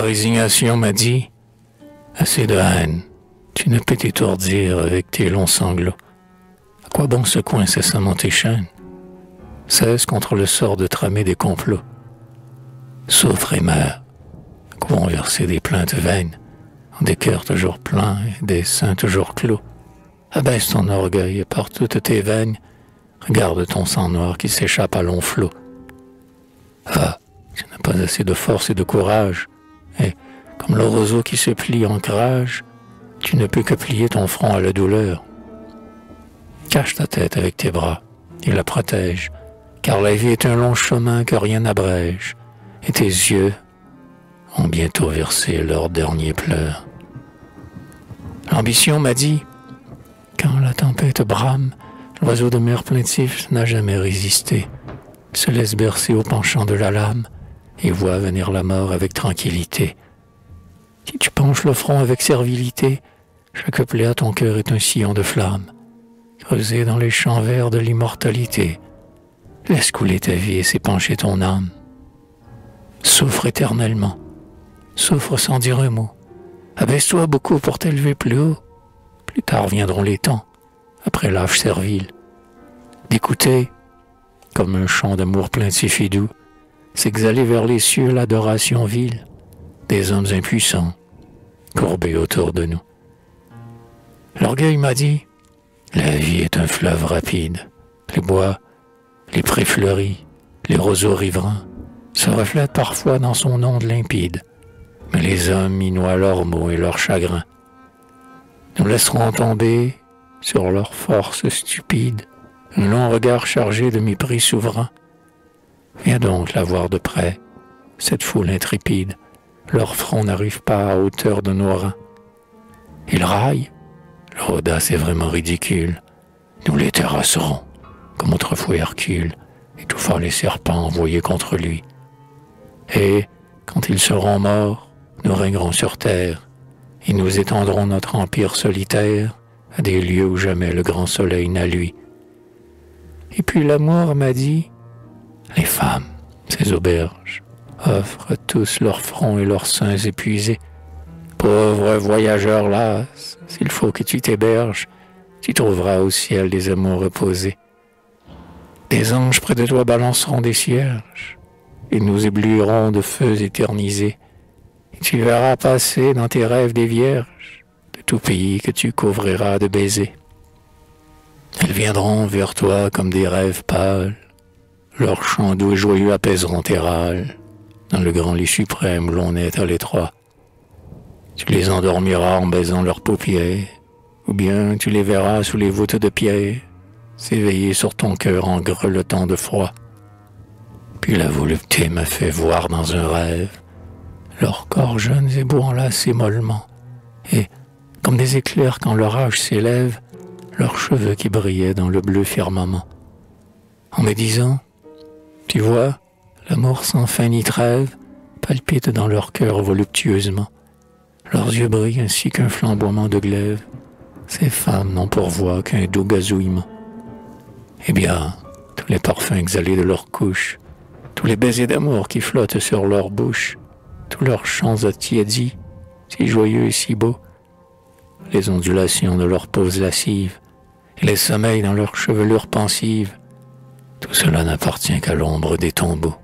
La résignation m'a dit Assez de haine, tu ne peux t'étourdir avec tes longs sanglots. À quoi bon secouer incessamment tes chaînes? Cesse contre le sort de tramer des complots. Souffre et meurs. À quoi des plaintes vaines? Des cœurs toujours pleins et des seins toujours clos Abaisse ton orgueil et par toutes tes veines, regarde ton sang noir qui s'échappe à long flot. Va, tu n'as pas assez de force et de courage, et, comme le roseau qui se plie en crage, tu ne peux que plier ton front à la douleur. Cache ta tête avec tes bras et la protège, car la vie est un long chemin que rien n'abrège, et tes yeux ont bientôt versé leurs derniers pleurs. L'ambition m'a dit, quand la tempête brame, l'oiseau de mer plaintif n'a jamais résisté, se laisse bercer au penchant de la lame et voit venir la mort avec tranquillité. Si tu penches le front avec servilité, chaque plaie à ton cœur est un sillon de flamme, creusé dans les champs verts de l'immortalité. Laisse couler ta vie et s'épancher ton âme. Souffre éternellement, souffre sans dire un mot. Abaisse-toi beaucoup pour t'élever plus haut. Plus tard viendront les temps, après l'âge servile, d'écouter, comme un chant d'amour plaintif et doux, s'exhaler vers les cieux l'adoration vile des hommes impuissants, courbés autour de nous. L'orgueil m'a dit, la vie est un fleuve rapide, les bois, les prés fleuris, les roseaux riverains se reflètent parfois dans son onde limpide, mais les hommes y noient leurs maux et leurs chagrins nous laisserons tomber sur leur force stupide un long regard chargé de mépris souverain. Viens donc la voir de près, cette foule intrépide. Leur front n'arrive pas à hauteur de nos reins. Ils raillent, leur audace est vraiment ridicule. Nous les terrasserons, comme autrefois Hercule, étouffant les serpents envoyés contre lui. Et, quand ils seront morts, nous régnerons sur terre, et nous étendrons notre empire solitaire à des lieux où jamais le grand soleil n'a lui. Et puis l'amour m'a dit, les femmes, ces auberges, offrent tous leurs fronts et leurs seins épuisés. Pauvre voyageur las, s'il faut que tu t'héberges, tu trouveras au ciel des amours reposés. Des anges près de toi balanceront des cierges, et nous éblouirons de feux éternisés tu verras passer dans tes rêves des vierges de tout pays que tu couvriras de baisers. Elles viendront vers toi comme des rêves pâles, leurs chants doux et joyeux apaiseront tes râles, dans le grand lit suprême où l'on est à l'étroit. Tu les endormiras en baisant leurs paupières, ou bien tu les verras sous les voûtes de pierre, s'éveiller sur ton cœur en grelottant de froid. Puis la volupté m'a fait voir dans un rêve leurs corps jeunes et beaux enlacés mollement, et, comme des éclairs quand l'orage s'élève, leurs cheveux qui brillaient dans le bleu firmament. En me disant, tu vois, l'amour sans fin ni trêve palpite dans leur cœur voluptueusement. Leurs yeux brillent ainsi qu'un flamboiement de glaive. Ces femmes n'ont pour voix qu'un doux gazouillement. Eh bien, tous les parfums exhalés de leur couche, tous les baisers d'amour qui flottent sur leur bouche, tous leurs chants attiédis, si joyeux et si beaux, les ondulations de leurs poses lascives, les sommeils dans leurs chevelures pensives, tout cela n'appartient qu'à l'ombre des tombeaux.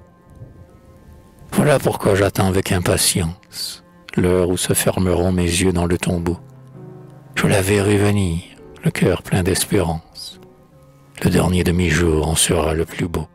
Voilà pourquoi j'attends avec impatience l'heure où se fermeront mes yeux dans le tombeau. Je la verrai venir, le cœur plein d'espérance. Le dernier demi-jour en sera le plus beau.